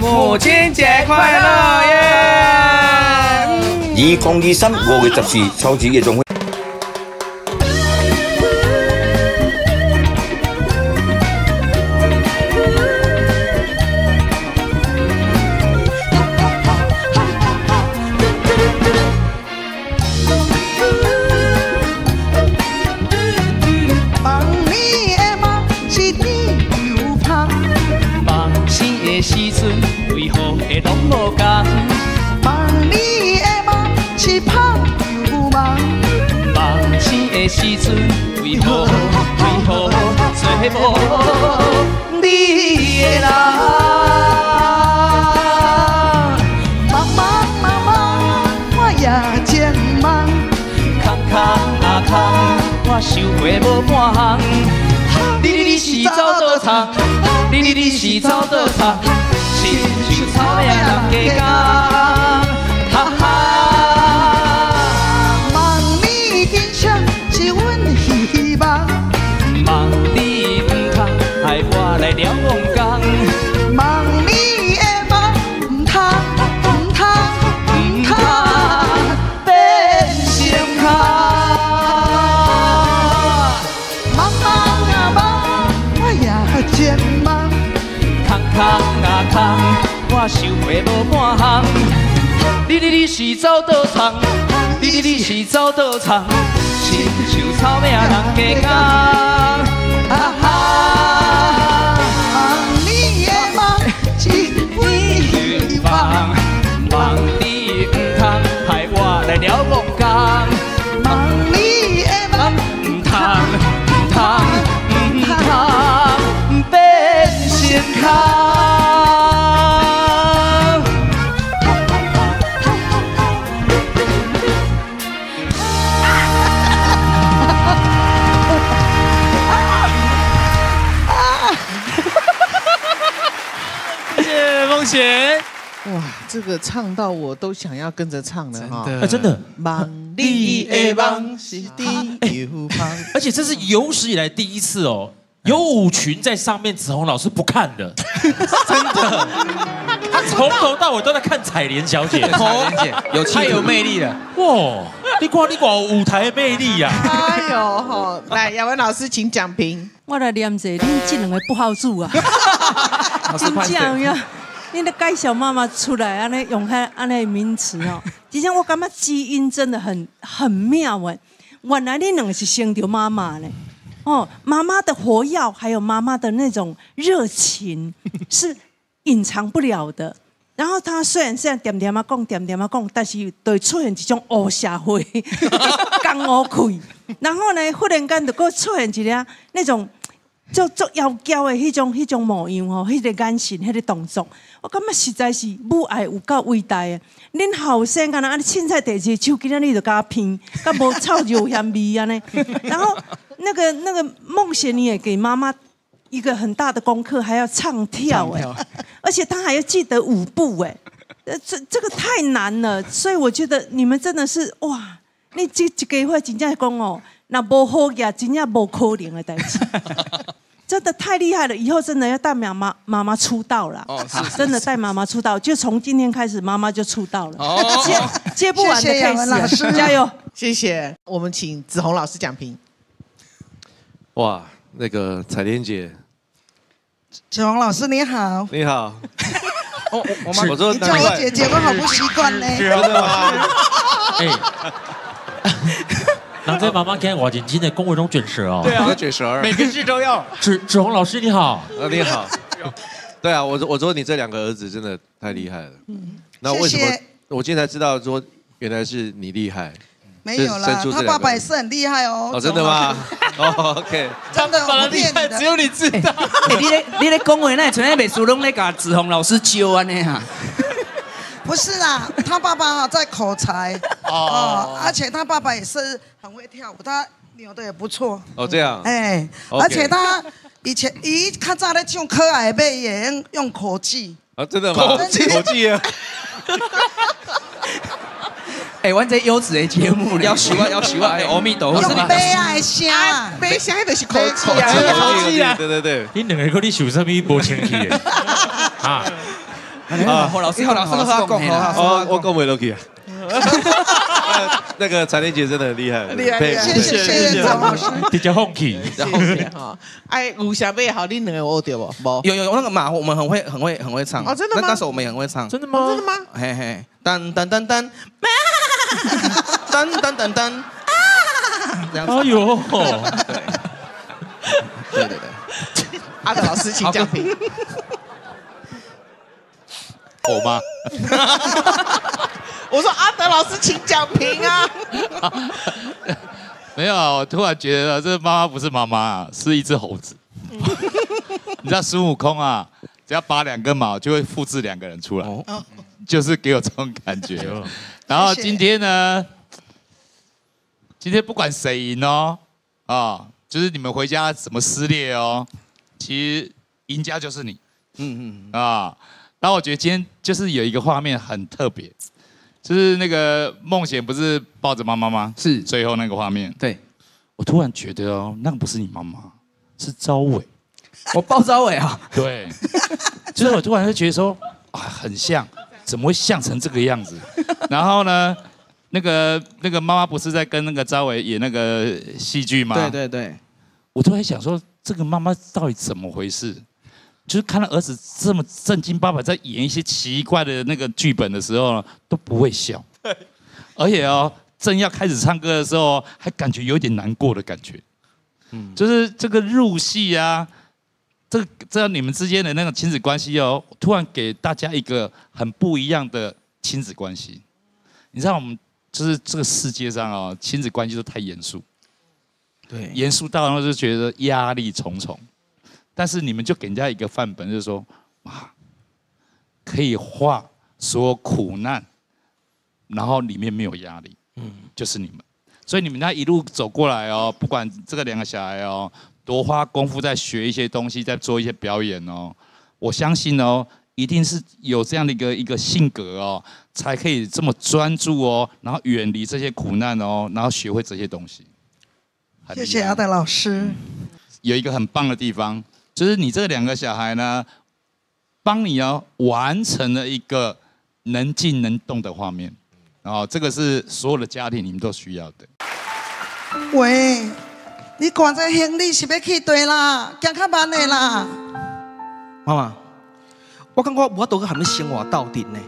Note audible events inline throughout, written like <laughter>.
母亲节快乐耶！二零二三五月十四超级夜总会。会拢无共？梦里的梦是香又梦，梦醒的时阵，为何为何做无你的人？梦梦梦梦，我也真梦。空空啊空，我想过无半项。你你是走倒场，你你你是走倒场，亲像草我想过无半项。你你你是走倒场，你你你是走倒场，亲像草命人加工，哈哈。梦里的梦是阮希望，梦你唔通害我来了王宫，梦里的梦唔通唔通唔通变成空。这个唱到我都想要跟着唱了哈。哎，真的，梦里的梦是甜又香。而且这是有史以来第一次哦，有舞群在上面，子红老师不看的，真的，他从头到尾都在看彩莲小姐，彩莲姐有太有魅力了。哇，你看你看舞台魅力呀、哎呦吼，来，雅文老师请讲评。我来念者，你这两个不好做啊！真判正呀，恁咧介绍妈妈出来，安尼用遐安尼名词哦，<laughs> 其实我感觉基因真的很很妙诶。原来你两个是生着妈妈呢，哦，妈妈的活跃，还有妈妈的那种热情 <laughs> 是隐藏不了的。然后他虽然这样点点啊讲，点点啊讲，但是都会出现一种乌社会、<laughs> 刚乌气，然后呢，忽然间就搁出现一个那种就足妖娇的迄种迄种模样哦，迄、个眼神、迄、个动作，我感觉实在是母爱有够伟大的。恁后生敢若安尼凊彩第一手，机仔你就甲拼，甲无臭油香味安尼。<laughs> 然后那个那个梦贤，你也给妈妈一个很大的功课，还要唱跳哎、<laughs> 而且他还要记得舞步哎、呃，这这个太难了，所以我觉得你们真的是哇，你这这个会真正讲哦，那无好呀，真正无可能的代志。<laughs> 真的太厉害了！以后真的要带妈妈妈妈出道了，哦是是真的带妈妈出道，就从今天开始，妈妈就出道了，哦接接不完的谢谢雅文老 case，师加油！<laughs> 谢谢，我们请子红老师讲评。哇，那个彩莲姐，子红老师你好，你好，<laughs> 哦，我我们说你叫我姐姐，我好不习惯呢。真的吗？<laughs> 哎，人这妈妈今天我认真的讲话拢卷舌哦。对啊卷舌每个字都要。子子红老师你好，啊，你好。<laughs> 对啊，我说我说你这两个儿子真的太厉害了。嗯那为什么我今天才知道说原来是你厉害？没有啦他爸爸也是很厉害哦。哦，真的吗？<laughs> 哦，OK。<laughs> 真的，我厉害。只有你知道。哎，你咧你咧讲话，那像那美术拢咧甲子红老师教安尼哈。不是啦，他爸爸哈在口才哦，而且他爸爸也是很会跳舞，他扭的也不错。哦，这样。哎，而且他以前伊较早咧唱可爱的也用用口技，啊，真的吗？口技口技啊！<laughs> 哎，玩这优质的节目 <laughs> 要喜欢，要喜欢！哎，阿弥陀佛，用悲哀声，悲伤的是口技啊，口技啊！对对对。你两个可你受什么无清气的？啊，<laughs> 啊，侯老师，何老师，我讲不落去啊。<laughs> 那个彩莲姐真的很厉害，厉害谢谢谢谢张老师。比较 honky，<laughs> 哈，哎，有啥贝好，你两个学到不？无。有有有那个马，我们很会很会很会唱哦真的吗那那时候我们也很会唱，真的吗？真的吗？嘿嘿，噔噔噔噔，噔噔噔噔，啊，<laughs> 这样子，哎呦，对对对，阿德老师，请讲评。我吗？<laughs> 我说阿德老师，请讲评啊。<laughs> 没有，我突然觉得这妈妈不是妈妈啊，是一只猴子。<laughs> 你知道孙悟空啊，只要拔两根毛就会复制两个人出来，哦就是给我这种感觉。然后今天呢，今天不管谁赢哦，啊，就是你们回家怎么撕裂哦，其实赢家就是你嗯嗯，啊。然后我觉得今天就是有一个画面很特别，就是那个梦贤不是抱着妈妈吗？是最后那个画面。对，我突然觉得哦，那个不是你妈妈，是招伟。<laughs> 我抱招伟啊，对，<laughs> 就是我突然就觉得说啊，很像，怎么会像成这个样子？然后呢，那个那个妈妈不是在跟那个招伟演那个戏剧吗？对对对，我突然想说，这个妈妈到底怎么回事？就是看到儿子这么正经八百在演一些奇怪的那个剧本的时候呢，都不会笑。而且哦，正要开始唱歌的时候，还感觉有点难过的感觉。嗯，就是这个入戏啊，这个这你们之间的那种亲子关系哦，突然给大家一个很不一样的亲子关系。你知道我们就是这个世界上哦，亲子关系都太严肃。对，严肃到然后就觉得压力重重。但是你们就给人家一个范本，就是说，啊，可以化所有苦难，然后里面没有压力，嗯，就是你们。所以你们那一路走过来哦，不管这个两个小孩哦，多花功夫在学一些东西，在做一些表演哦，我相信哦，一定是有这样的一个一个性格哦，才可以这么专注哦，然后远离这些苦难哦，然后学会这些东西。谢谢阿德老师。有一个很棒的地方，就是你这两个小孩呢，帮你哦完成了一个能静能动的画面，然后这个是所有的家庭你们都需要的。喂，你赶这行李是要去对啦，行较慢的啦。妈妈，我感觉我都去含你生活到底呢。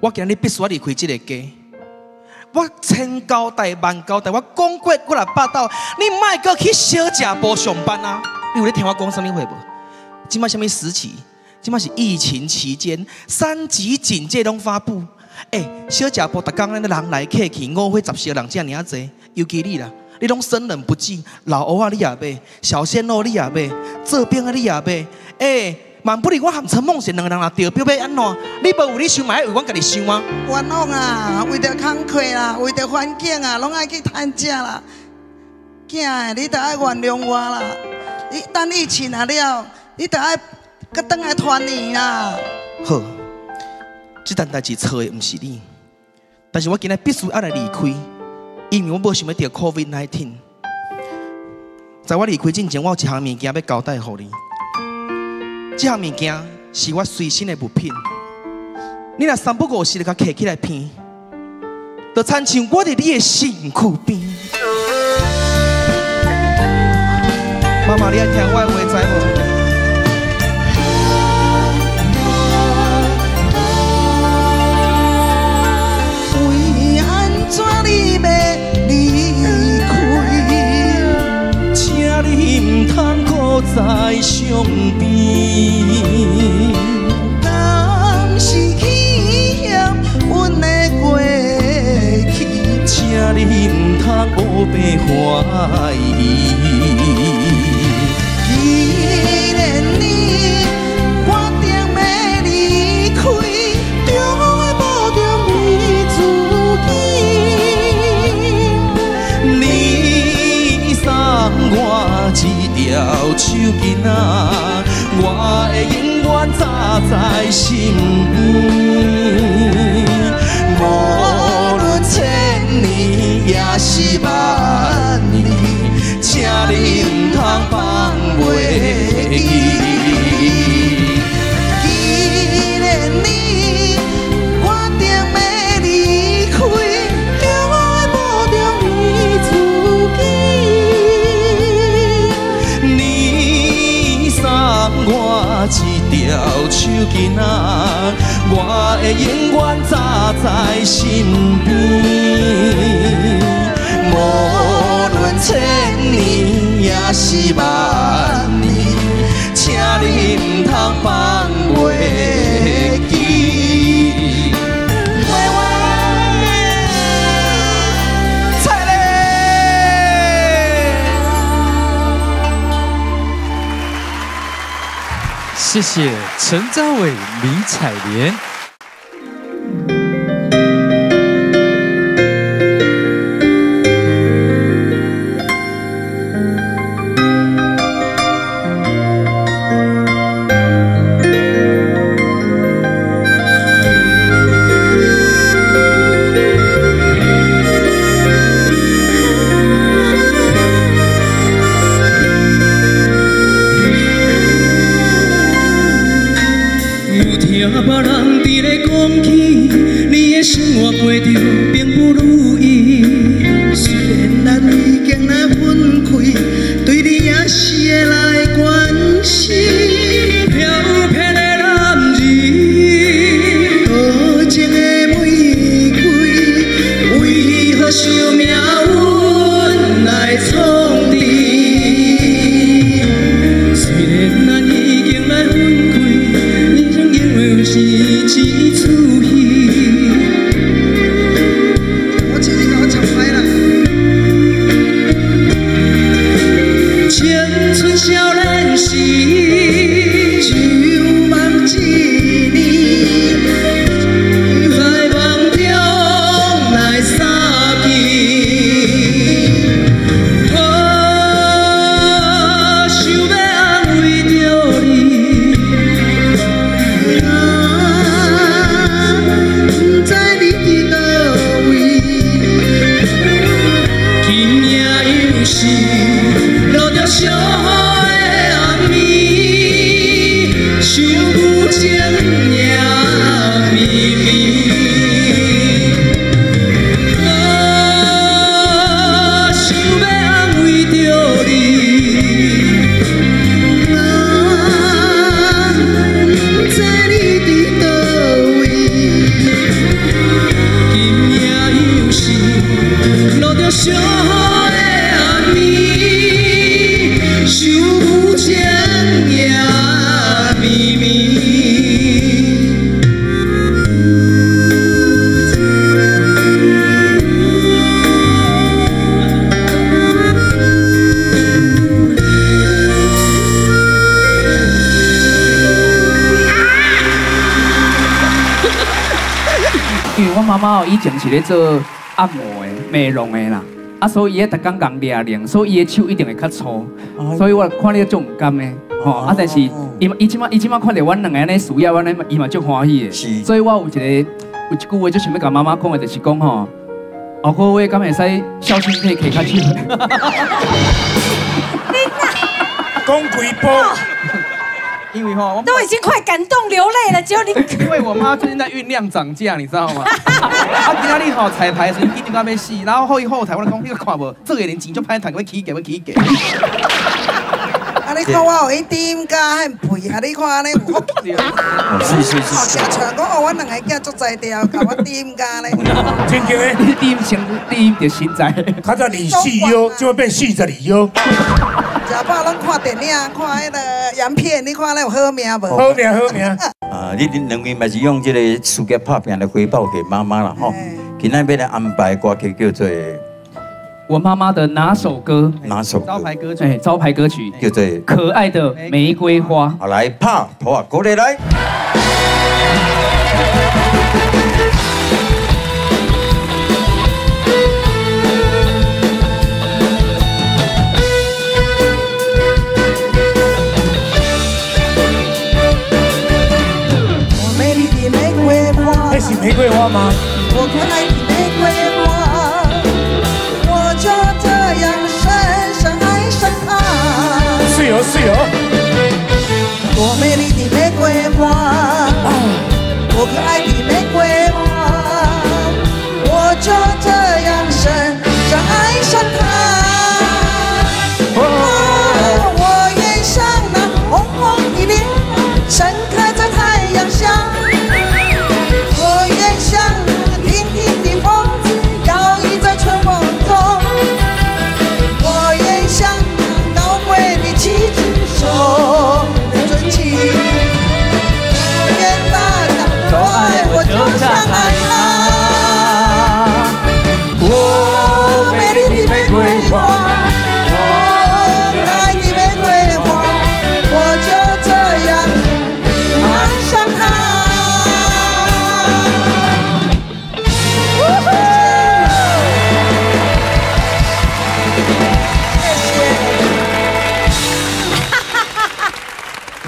我今日必须要离开这个家。我千交代万交代，我讲过过来八道，你莫搁去小食部上班啊！你有咧听我讲什么话无？今麦什么时期？今麦是疫情期间，三级警戒拢发布。诶、小食部逐工咱的人来客去，五花十四人这尔济，尤其你啦，你拢生人不忌，老蚵仔你也买，小鲜肉你也买，做饼的你也买，诶、万不离我含陈梦贤两个人啊得标要安怎？你无有你想嘛，爱为我家己想啊！冤枉啊，为着工课啦，为着环境啊，拢爱去趁食啦。囝，你得爱原谅我啦。你等疫情啊了，你得爱搁倒来团圆啦。好，这件代志错的不是你，但是我今日必须要来离开，因为我无想要得 COVID 1 9在我离开之前，我有一项物件要交代给你。这项物件是我随身的物品，你若三不五时就甲摕起来片，就亲像我伫你的身躯边。妈妈，你爱听我的话知无？为安怎你要离开？请你唔通搁再伤悲。手巾仔，我会永远扎在心边。无论千年也是万年，请你唔通放袂记。我一条手巾仔，我会永远扎在身边。无论千年也是万年，请你唔通放袂记。谢谢陈嘉伟、林采莲。听别人伫咧讲起，你的生活过着并不如意。虽然咱已经来分开，对你也是会来关心。飘飘的男儿，多情的玫瑰，为何想命运来创治？虽然咱已经来分开，第几次妈妈哦以前是咧做按摩的、美容的啦，啊，所以伊咧逐工共掠零，所以伊的手一定会较粗，所以我看你就唔甘的，吼啊，但是伊伊即马伊即马看到阮两个安尼需要，阮安尼伊嘛足欢喜的，所以我有一个有一句话就想要甲妈妈讲的，就是讲吼，后个月敢会使孝心体摕较手。<laughs> 讲几波？因为哈，我都已经快感动流泪了，只有你。<laughs> 因为我妈最近在酝酿涨价，你知道吗？<laughs> 啊，今天你好彩排时一定要要死，然后后一后台湾的讲，你看无，这个年钱就歹赚，要起价要起价。啊，你看我有伊点加很肥啊！你看安尼有福气是！是是后是成传讲哦，阮两个囝足才调，甲我点加咧。<laughs> 真嘅，你第一先第一就现在，他叫李细优，就会变细着李优。食饱拢看电影，看迄个洋片，你看咧有好命无？好命好命。<laughs> 啊，你哋两位嘛是用这个事业拍拼来回报给妈妈了吼。今天要来安排歌曲叫做我妈妈的哪首歌？哪首？招牌歌曲。哎，招牌歌曲叫做可爱的玫瑰花。好，来拍头啊，过来来。玫瑰花吗？我可爱的玫瑰花，我就这样深深爱上它。是有是有。多美丽的玫瑰花，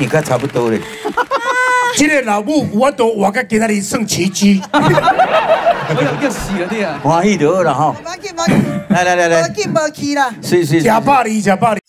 你看差不多嘞。<laughs> 这个老母有法度活到今仔日算奇迹。我有叫死了你啊！欢喜就好了哈。来来来来无要，紧，无去啦。是是是吃。饱哩，吃饱哩。